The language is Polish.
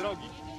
drogi.